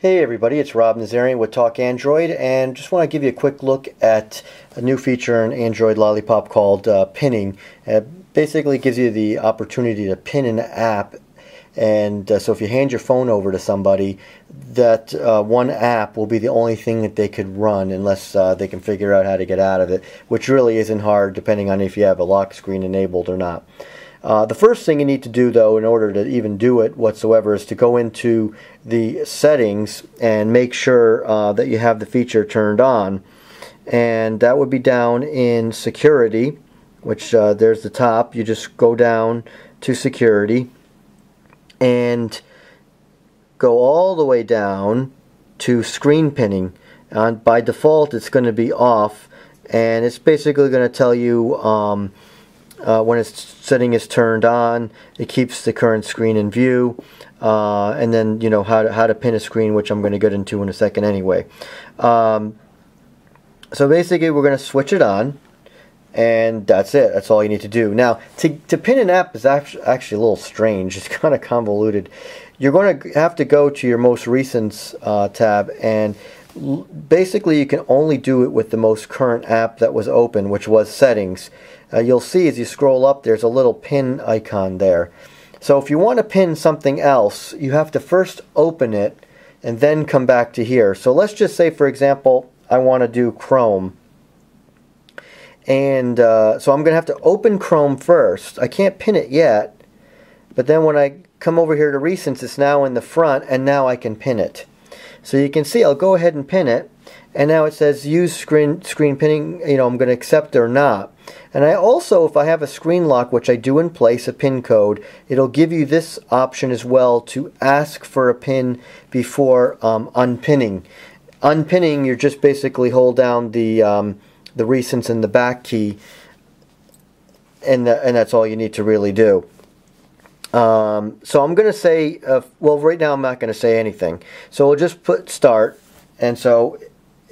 Hey everybody, it's Rob Nazarian with Talk Android and just want to give you a quick look at a new feature in Android Lollipop called uh, pinning. It basically gives you the opportunity to pin an app and uh, so if you hand your phone over to somebody, that uh, one app will be the only thing that they could run unless uh, they can figure out how to get out of it, which really isn't hard depending on if you have a lock screen enabled or not. Uh, the first thing you need to do, though, in order to even do it whatsoever, is to go into the settings and make sure uh, that you have the feature turned on. And that would be down in security, which uh, there's the top. You just go down to security and go all the way down to screen pinning. And by default, it's going to be off, and it's basically going to tell you. Um, uh, when its setting is turned on, it keeps the current screen in view. Uh, and then, you know, how to, how to pin a screen, which I'm going to get into in a second anyway. Um, so basically, we're going to switch it on. And that's it. That's all you need to do. Now, to, to pin an app is actually, actually a little strange. It's kind of convoluted. You're going to have to go to your most recent uh, tab and basically you can only do it with the most current app that was open, which was settings. Uh, you'll see as you scroll up, there's a little pin icon there. So if you want to pin something else, you have to first open it and then come back to here. So let's just say, for example, I want to do Chrome. And uh, so I'm going to have to open Chrome first. I can't pin it yet, but then when I come over here to recents, it's now in the front, and now I can pin it. So you can see I'll go ahead and pin it and now it says use screen screen pinning you know I'm going to accept or not. And I also if I have a screen lock which I do in place a pin code it'll give you this option as well to ask for a pin before um, unpinning. Unpinning you just basically hold down the um, the recents and the back key and, the, and that's all you need to really do um, so I'm going to say, uh, well, right now I'm not going to say anything. So we'll just put start. And so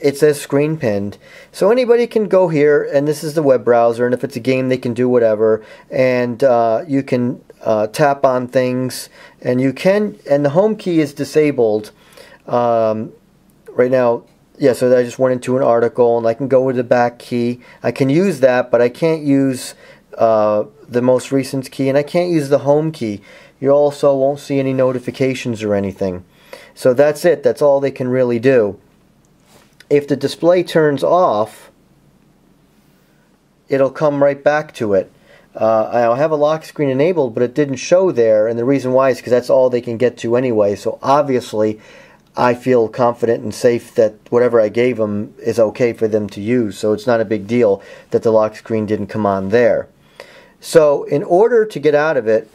it says screen pinned. So anybody can go here, and this is the web browser, and if it's a game, they can do whatever. And uh, you can uh, tap on things, and you can, and the home key is disabled. Um, right now, yeah, so I just went into an article, and I can go with the back key. I can use that, but I can't use uh, the most recent key, and I can't use the home key. You also won't see any notifications or anything. So that's it. That's all they can really do. If the display turns off, it'll come right back to it. Uh, I'll have a lock screen enabled, but it didn't show there, and the reason why is because that's all they can get to anyway. So obviously, I feel confident and safe that whatever I gave them is okay for them to use. So it's not a big deal that the lock screen didn't come on there. So in order to get out of it,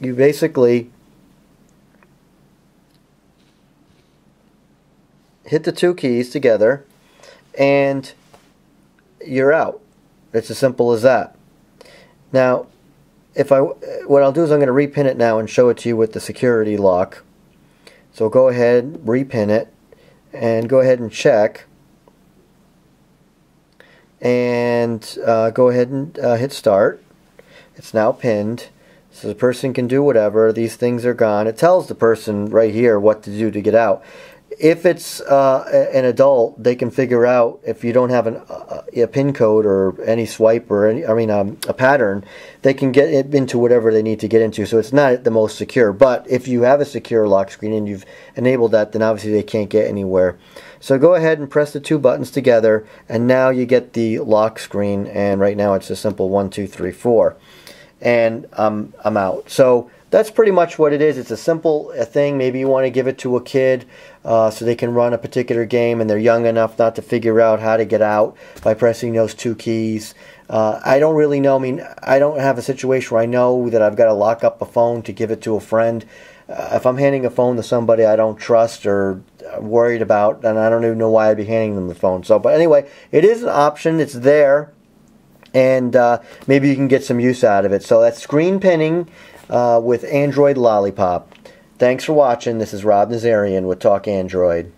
you basically hit the two keys together and you're out. It's as simple as that. Now, if I, what I'll do is I'm going to repin it now and show it to you with the security lock. So go ahead, repin it, and go ahead and check and uh, go ahead and uh, hit start. It's now pinned. So the person can do whatever. These things are gone. It tells the person right here what to do to get out. If it's uh, an adult, they can figure out if you don't have an, uh, a pin code or any swipe or any, I mean um, a pattern, they can get it into whatever they need to get into. So it's not the most secure. But if you have a secure lock screen and you've enabled that, then obviously they can't get anywhere. So go ahead and press the two buttons together and now you get the lock screen and right now it's a simple one, two, three, four. And um, I'm out. So that's pretty much what it is. It's a simple thing. Maybe you want to give it to a kid uh, so they can run a particular game and they're young enough not to figure out how to get out by pressing those two keys. Uh, I don't really know. I mean, I don't have a situation where I know that I've got to lock up a phone to give it to a friend. Uh, if I'm handing a phone to somebody I don't trust or worried about, and I don't even know why I'd be handing them the phone. So, but anyway, it is an option. It's there, and uh, maybe you can get some use out of it. So that's screen pinning uh, with Android Lollipop. Thanks for watching. This is Rob Nazarian with Talk Android.